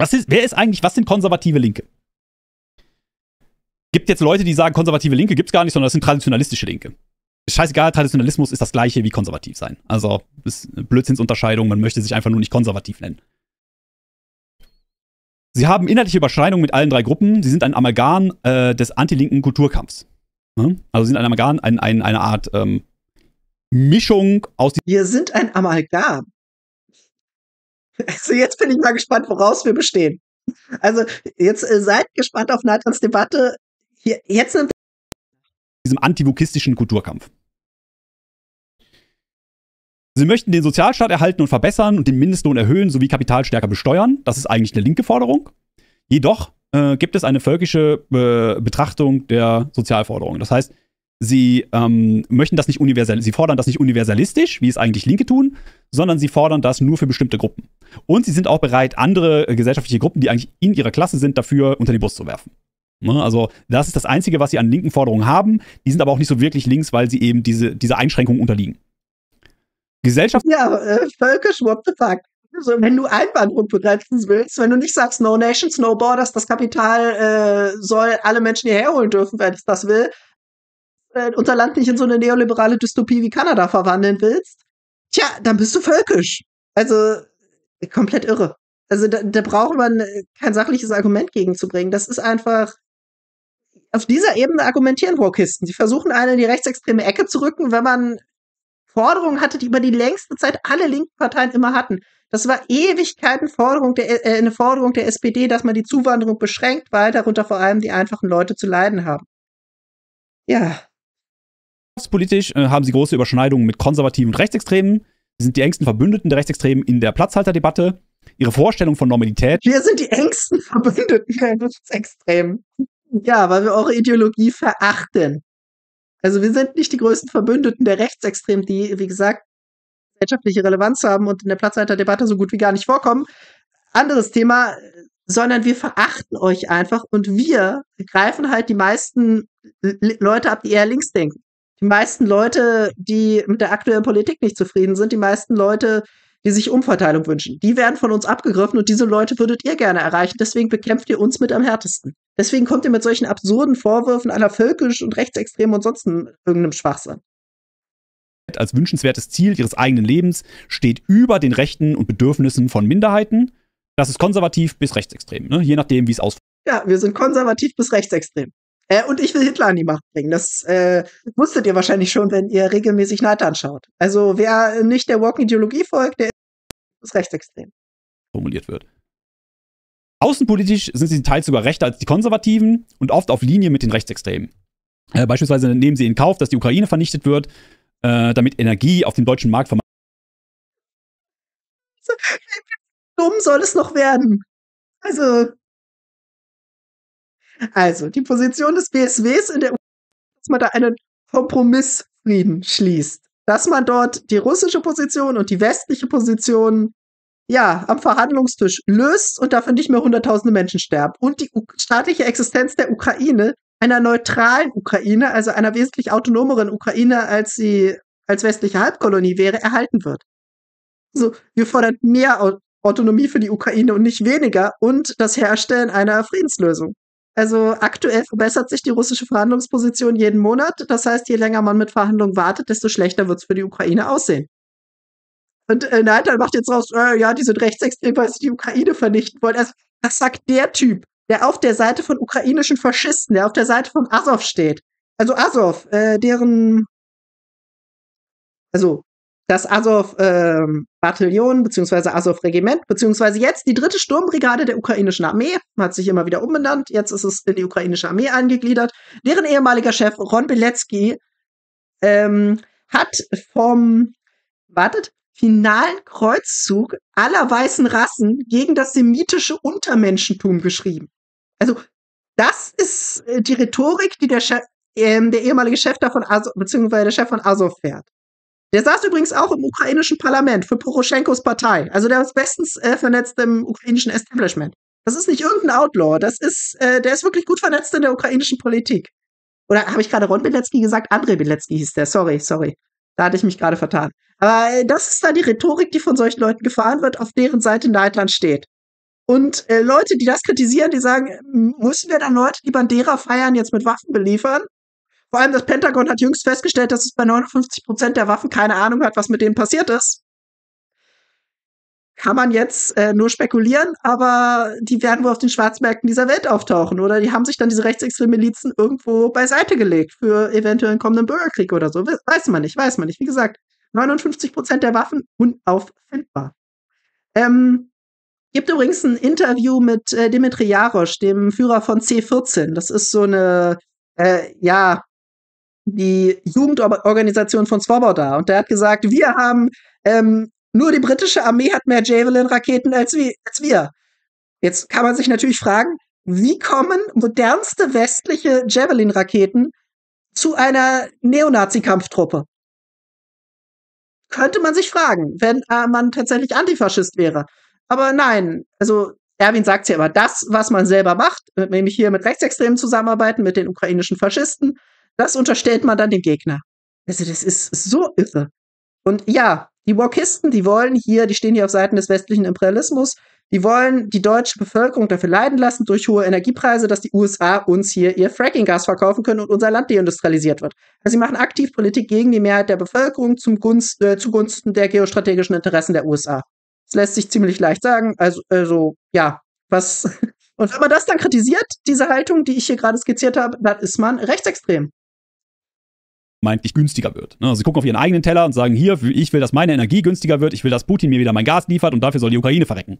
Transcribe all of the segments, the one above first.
Was ist, wer ist eigentlich, was sind konservative Linke? Gibt jetzt Leute, die sagen, konservative Linke gibt's gar nicht, sondern das sind traditionalistische Linke. Scheißegal, Traditionalismus ist das gleiche wie konservativ sein. Also, ist eine Blödsinnsunterscheidung, man möchte sich einfach nur nicht konservativ nennen. Sie haben inhaltliche Überschneidungen mit allen drei Gruppen. Sie sind ein Amalgam äh, des antilinken Kulturkampfs. Hm? Also sind ein Amalgam, ein, ein, eine Art ähm, Mischung aus. Wir sind ein Amalgam. Also jetzt bin ich mal gespannt, woraus wir bestehen. Also jetzt äh, seid gespannt auf Nathans Debatte. Hier, jetzt nimmt diesem antivokistischen Kulturkampf. Sie möchten den Sozialstaat erhalten und verbessern und den Mindestlohn erhöhen sowie Kapital stärker besteuern. Das ist eigentlich eine linke Forderung. Jedoch äh, gibt es eine völkische äh, Betrachtung der Sozialforderungen. Das heißt, sie ähm, möchten das nicht universal, sie fordern das nicht universalistisch, wie es eigentlich Linke tun, sondern sie fordern das nur für bestimmte Gruppen. Und sie sind auch bereit, andere äh, gesellschaftliche Gruppen, die eigentlich in ihrer Klasse sind, dafür unter den Bus zu werfen. Ne? Also, das ist das Einzige, was sie an linken Forderungen haben. Die sind aber auch nicht so wirklich links, weil sie eben diese, diese Einschränkungen unterliegen. Gesellschaft. Ja, äh, völkisch, what the fuck? Also, wenn du Einwanderung begrenzen willst, wenn du nicht sagst, no nations, no borders, das Kapital äh, soll alle Menschen hierher holen dürfen, wenn es das will, äh, unser Land nicht in so eine neoliberale Dystopie wie Kanada verwandeln willst, tja, dann bist du völkisch. Also komplett irre. Also da, da braucht man kein sachliches Argument gegenzubringen. Das ist einfach auf dieser Ebene argumentieren Wokisten. Sie versuchen einen in die rechtsextreme Ecke zu rücken, wenn man Forderungen hatte, die über die längste Zeit alle linken Parteien immer hatten. Das war Ewigkeiten Forderung der, äh, eine Forderung der SPD, dass man die Zuwanderung beschränkt, weil darunter vor allem die einfachen Leute zu leiden haben. Ja. Politisch äh, haben sie große Überschneidungen mit Konservativen und Rechtsextremen. Sie sind die engsten Verbündeten der Rechtsextremen in der Platzhalterdebatte. Ihre Vorstellung von Normalität. Wir sind die engsten Verbündeten der Rechtsextremen. Ja, weil wir eure Ideologie verachten. Also wir sind nicht die größten Verbündeten der Rechtsextremen, die, wie gesagt, gesellschaftliche Relevanz haben und in der Platzhalterdebatte so gut wie gar nicht vorkommen. Anderes Thema, sondern wir verachten euch einfach und wir greifen halt die meisten Leute ab, die eher links denken. Die meisten Leute, die mit der aktuellen Politik nicht zufrieden sind, die meisten Leute, die sich Umverteilung wünschen, die werden von uns abgegriffen und diese Leute würdet ihr gerne erreichen. Deswegen bekämpft ihr uns mit am härtesten. Deswegen kommt ihr mit solchen absurden Vorwürfen aller völkisch und rechtsextrem und sonst irgendeinem Schwachsinn als wünschenswertes Ziel ihres eigenen Lebens steht über den Rechten und Bedürfnissen von Minderheiten. Das ist konservativ bis rechtsextrem, ne? je nachdem, wie es ausfällt. Ja, wir sind konservativ bis rechtsextrem. Äh, und ich will Hitler an die Macht bringen. Das äh, wusstet ihr wahrscheinlich schon, wenn ihr regelmäßig Neid anschaut. Also wer nicht der Walking-Ideologie folgt, der ist rechtsextrem. Formuliert wird. Außenpolitisch sind sie teils sogar rechter als die Konservativen und oft auf Linie mit den Rechtsextremen. Äh, beispielsweise nehmen sie in Kauf, dass die Ukraine vernichtet wird, äh, damit Energie auf dem deutschen Markt vermarktet Dumm soll es noch werden. Also, also, die Position des BSWs in der Ukraine, dass man da einen Kompromissfrieden schließt. Dass man dort die russische Position und die westliche Position ja, am Verhandlungstisch löst und dafür nicht mehr hunderttausende Menschen sterben. Und die staatliche Existenz der Ukraine, einer neutralen Ukraine, also einer wesentlich autonomeren Ukraine, als sie als westliche Halbkolonie wäre, erhalten wird. Also, wir fordern mehr Autonomie für die Ukraine und nicht weniger und das Herstellen einer Friedenslösung. Also aktuell verbessert sich die russische Verhandlungsposition jeden Monat. Das heißt, je länger man mit Verhandlungen wartet, desto schlechter wird es für die Ukraine aussehen. Und äh, Neidal macht jetzt raus, äh, ja, die sind rechtsextrem, weil sie die Ukraine vernichten wollen. Also, das sagt der Typ, der auf der Seite von ukrainischen Faschisten, der auf der Seite von Azov steht. Also Azov, äh, deren, also das Azov-Bataillon ähm, beziehungsweise Azov-Regiment beziehungsweise jetzt die dritte Sturmbrigade der ukrainischen Armee, hat sich immer wieder umbenannt, jetzt ist es in die ukrainische Armee angegliedert. Deren ehemaliger Chef Ron Bilecki ähm, hat vom, wartet, finalen Kreuzzug aller weißen Rassen gegen das semitische Untermenschentum geschrieben. Also das ist äh, die Rhetorik, die der, Chef, äh, der ehemalige Chef davon, beziehungsweise der Chef von Azov fährt. Der saß übrigens auch im ukrainischen Parlament für Poroschenkos Partei. Also der ist bestens äh, vernetzt im ukrainischen Establishment. Das ist nicht irgendein Outlaw, das ist, äh, der ist wirklich gut vernetzt in der ukrainischen Politik. Oder habe ich gerade Ron Bilecki gesagt? Andrei Bilecki hieß der. Sorry, sorry. Da hatte ich mich gerade vertan. Aber äh, das ist da die Rhetorik, die von solchen Leuten gefahren wird, auf deren Seite Neidland steht. Und äh, Leute, die das kritisieren, die sagen, müssen wir dann Leute, die Bandera feiern, jetzt mit Waffen beliefern? Vor allem das Pentagon hat jüngst festgestellt, dass es bei 59 Prozent der Waffen keine Ahnung hat, was mit denen passiert ist. Kann man jetzt äh, nur spekulieren, aber die werden wohl auf den Schwarzmärkten dieser Welt auftauchen oder die haben sich dann diese rechtsextremen Milizen irgendwo beiseite gelegt für eventuell einen kommenden Bürgerkrieg oder so. Weiß man nicht, weiß man nicht. Wie gesagt, 59 Prozent der Waffen unauffindbar. Ähm, gibt übrigens ein Interview mit äh, Dimitri Jarosch, dem Führer von C14. Das ist so eine, äh, ja, die Jugendorganisation von Swoboda. Und der hat gesagt, wir haben, ähm, nur die britische Armee hat mehr Javelin-Raketen als, als wir. Jetzt kann man sich natürlich fragen, wie kommen modernste westliche Javelin-Raketen zu einer Neonazi-Kampftruppe? Könnte man sich fragen, wenn äh, man tatsächlich Antifaschist wäre. Aber nein, also Erwin sagt ja immer, das, was man selber macht, nämlich hier mit Rechtsextremen zusammenarbeiten, mit den ukrainischen Faschisten, das unterstellt man dann dem Gegner. Also das ist so irre. Und ja, die Wokisten, die wollen hier, die stehen hier auf Seiten des westlichen Imperialismus, die wollen die deutsche Bevölkerung dafür leiden lassen durch hohe Energiepreise, dass die USA uns hier ihr Frackinggas verkaufen können und unser Land deindustrialisiert wird. Also sie machen aktiv Politik gegen die Mehrheit der Bevölkerung zum Gunst, äh, zugunsten der geostrategischen Interessen der USA. Das lässt sich ziemlich leicht sagen. Also, also ja, was. Und wenn man das dann kritisiert, diese Haltung, die ich hier gerade skizziert habe, dann ist man rechtsextrem meintlich günstiger wird. Ne? Also sie gucken auf ihren eigenen Teller und sagen, hier, ich will, dass meine Energie günstiger wird, ich will, dass Putin mir wieder mein Gas liefert und dafür soll die Ukraine verrecken.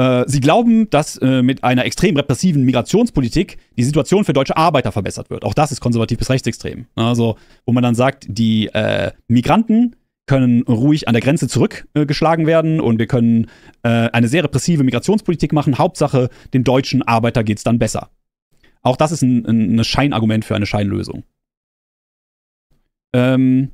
Äh, sie glauben, dass äh, mit einer extrem repressiven Migrationspolitik die Situation für deutsche Arbeiter verbessert wird. Auch das ist konservativ bis rechtsextrem. Also, wo man dann sagt, die äh, Migranten können ruhig an der Grenze zurückgeschlagen werden und wir können äh, eine sehr repressive Migrationspolitik machen. Hauptsache, dem deutschen Arbeiter geht es dann besser. Auch das ist ein, ein Scheinargument für eine Scheinlösung. Ähm,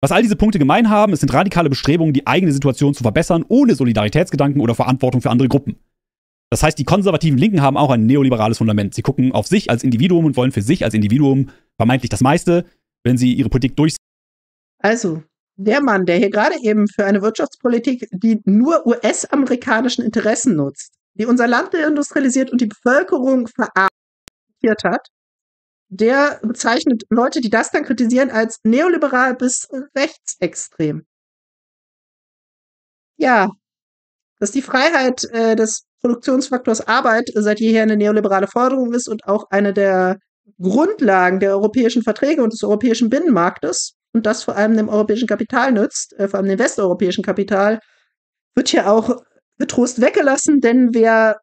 was all diese Punkte gemein haben, es sind radikale Bestrebungen, die eigene Situation zu verbessern, ohne Solidaritätsgedanken oder Verantwortung für andere Gruppen. Das heißt, die konservativen Linken haben auch ein neoliberales Fundament. Sie gucken auf sich als Individuum und wollen für sich als Individuum vermeintlich das meiste, wenn sie ihre Politik durchsetzen. Also, der Mann, der hier gerade eben für eine Wirtschaftspolitik, die nur US-amerikanischen Interessen nutzt, die unser Land deindustrialisiert und die Bevölkerung verarscht hat, der bezeichnet Leute, die das dann kritisieren, als neoliberal bis rechtsextrem. Ja, dass die Freiheit äh, des Produktionsfaktors Arbeit seit jeher eine neoliberale Forderung ist und auch eine der Grundlagen der europäischen Verträge und des europäischen Binnenmarktes und das vor allem dem europäischen Kapital nützt, äh, vor allem dem westeuropäischen Kapital, wird hier auch getrost weggelassen, denn wer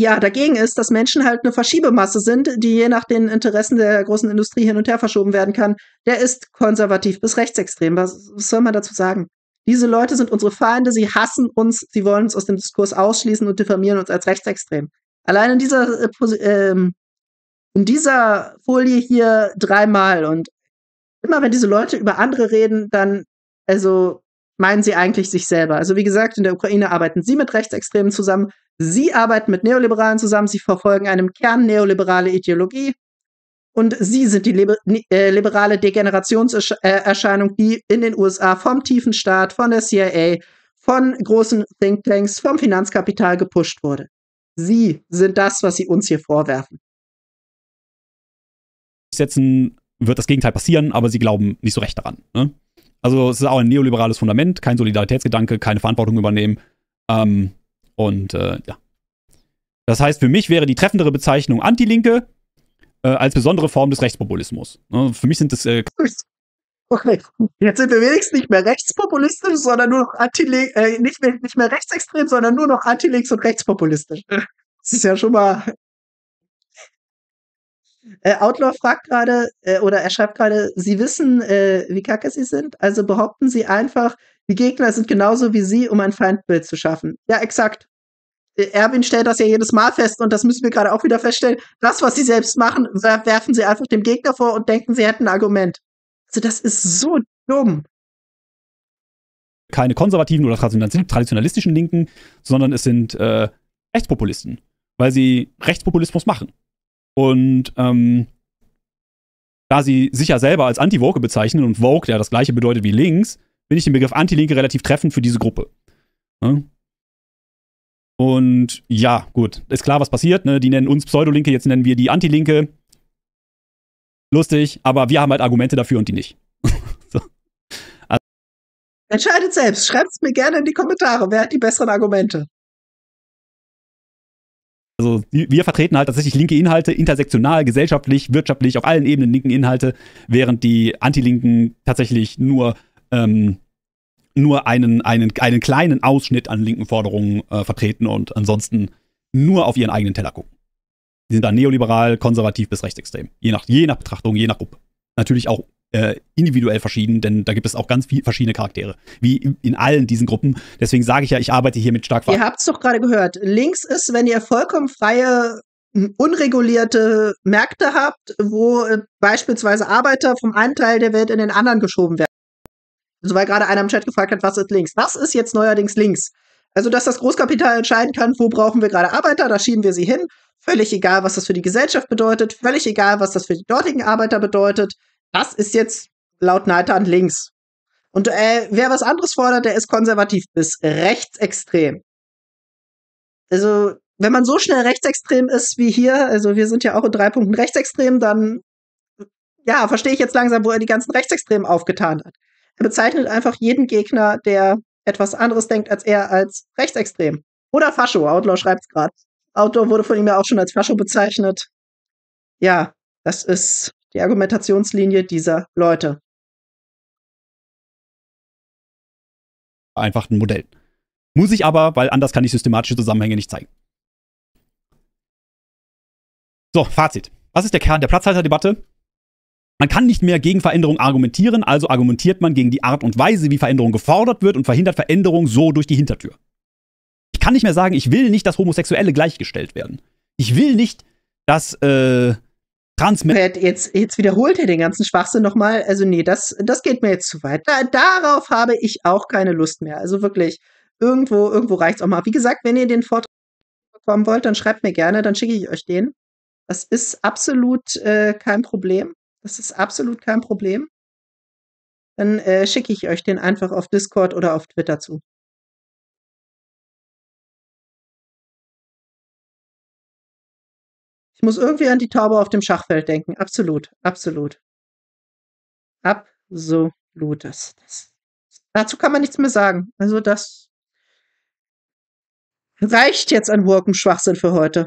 ja, dagegen ist, dass Menschen halt eine Verschiebemasse sind, die je nach den Interessen der großen Industrie hin und her verschoben werden kann. Der ist konservativ bis rechtsextrem. Was, was soll man dazu sagen? Diese Leute sind unsere Feinde, sie hassen uns, sie wollen uns aus dem Diskurs ausschließen und diffamieren uns als rechtsextrem. Allein in dieser, äh, ähm, in dieser Folie hier dreimal und immer wenn diese Leute über andere reden, dann, also meinen sie eigentlich sich selber. Also wie gesagt, in der Ukraine arbeiten sie mit Rechtsextremen zusammen, Sie arbeiten mit Neoliberalen zusammen, sie verfolgen einem Kern neoliberale Ideologie und sie sind die liber äh, liberale Degenerationserscheinung, die in den USA vom tiefen Staat, von der CIA, von großen Thinktanks, vom Finanzkapital gepusht wurde. Sie sind das, was sie uns hier vorwerfen. Setzen wird das Gegenteil passieren, aber sie glauben nicht so recht daran. Ne? Also es ist auch ein neoliberales Fundament, kein Solidaritätsgedanke, keine Verantwortung übernehmen. Ähm, und äh, ja. Das heißt, für mich wäre die treffendere Bezeichnung Antilinke äh, als besondere Form des Rechtspopulismus. Ne? Für mich sind das. Äh okay, jetzt sind wir wenigstens nicht mehr rechtspopulistisch, sondern nur noch anti äh, nicht, mehr, nicht mehr rechtsextrem, sondern nur noch antilinks und rechtspopulistisch. Das ist ja schon mal. Äh, Outlaw fragt gerade, äh, oder er schreibt gerade, Sie wissen, äh, wie kacke Sie sind, also behaupten Sie einfach, die Gegner sind genauso wie Sie, um ein Feindbild zu schaffen. Ja, exakt. Äh, Erwin stellt das ja jedes Mal fest und das müssen wir gerade auch wieder feststellen. Das, was sie selbst machen, werfen sie einfach dem Gegner vor und denken, sie hätten ein Argument. Also das ist so dumm. Keine konservativen oder traditionalistischen Linken, sondern es sind äh, Rechtspopulisten, weil sie Rechtspopulismus machen. Und ähm, da sie sich ja selber als Anti-Woke bezeichnen und Vogue, der das gleiche bedeutet wie links, finde ich den Begriff Anti-Linke relativ treffend für diese Gruppe. Ja? Und ja, gut, ist klar, was passiert. Ne? Die nennen uns Pseudolinke, jetzt nennen wir die Antilinke. Lustig, aber wir haben halt Argumente dafür und die nicht. so. also. Entscheidet selbst. Schreibt es mir gerne in die Kommentare. Wer hat die besseren Argumente? Also wir vertreten halt tatsächlich linke Inhalte, intersektional, gesellschaftlich, wirtschaftlich, auf allen Ebenen linken Inhalte, während die Antilinken tatsächlich nur, ähm, nur einen, einen, einen kleinen Ausschnitt an linken Forderungen äh, vertreten und ansonsten nur auf ihren eigenen Teller gucken. Die sind dann neoliberal, konservativ bis rechtsextrem. Je nach, je nach Betrachtung, je nach Gruppe. Natürlich auch äh, individuell verschieden, denn da gibt es auch ganz viele verschiedene Charaktere, wie in allen diesen Gruppen. Deswegen sage ich ja, ich arbeite hier mit stark. Ihr habt es doch gerade gehört. Links ist, wenn ihr vollkommen freie, unregulierte Märkte habt, wo äh, beispielsweise Arbeiter vom einen Teil der Welt in den anderen geschoben werden. Also weil gerade einer im Chat gefragt hat, was ist links? Was ist jetzt neuerdings links? Also, dass das Großkapital entscheiden kann, wo brauchen wir gerade Arbeiter, da schieben wir sie hin. Völlig egal, was das für die Gesellschaft bedeutet, völlig egal, was das für die dortigen Arbeiter bedeutet. Das ist jetzt laut Neithan links. Und äh, wer was anderes fordert, der ist konservativ bis rechtsextrem. Also, wenn man so schnell rechtsextrem ist wie hier, also wir sind ja auch in drei Punkten rechtsextrem, dann ja, verstehe ich jetzt langsam, wo er die ganzen Rechtsextremen aufgetan hat. Er bezeichnet einfach jeden Gegner, der etwas anderes denkt als er, als rechtsextrem. Oder Fascho. Outlaw schreibt's gerade. Outlaw wurde von ihm ja auch schon als Fascho bezeichnet. Ja, das ist die Argumentationslinie dieser Leute. Einfach ein Modell. Muss ich aber, weil anders kann ich systematische Zusammenhänge nicht zeigen. So, Fazit. Was ist der Kern der Platzhalterdebatte? Man kann nicht mehr gegen Veränderung argumentieren, also argumentiert man gegen die Art und Weise, wie Veränderung gefordert wird und verhindert Veränderung so durch die Hintertür. Ich kann nicht mehr sagen, ich will nicht, dass Homosexuelle gleichgestellt werden. Ich will nicht, dass äh, Transmenschen. Jetzt, jetzt wiederholt er den ganzen Schwachsinn nochmal. Also, nee, das, das geht mir jetzt zu weit. Da, darauf habe ich auch keine Lust mehr. Also wirklich, irgendwo, irgendwo reicht's auch mal. Wie gesagt, wenn ihr den Vortrag bekommen wollt, dann schreibt mir gerne, dann schicke ich euch den. Das ist absolut äh, kein Problem. Das ist absolut kein Problem. Dann äh, schicke ich euch den einfach auf Discord oder auf Twitter zu. Ich muss irgendwie an die Taube auf dem Schachfeld denken. Absolut, absolut. Absolut. Das, das, dazu kann man nichts mehr sagen. Also das reicht jetzt an Schwachsinn für heute.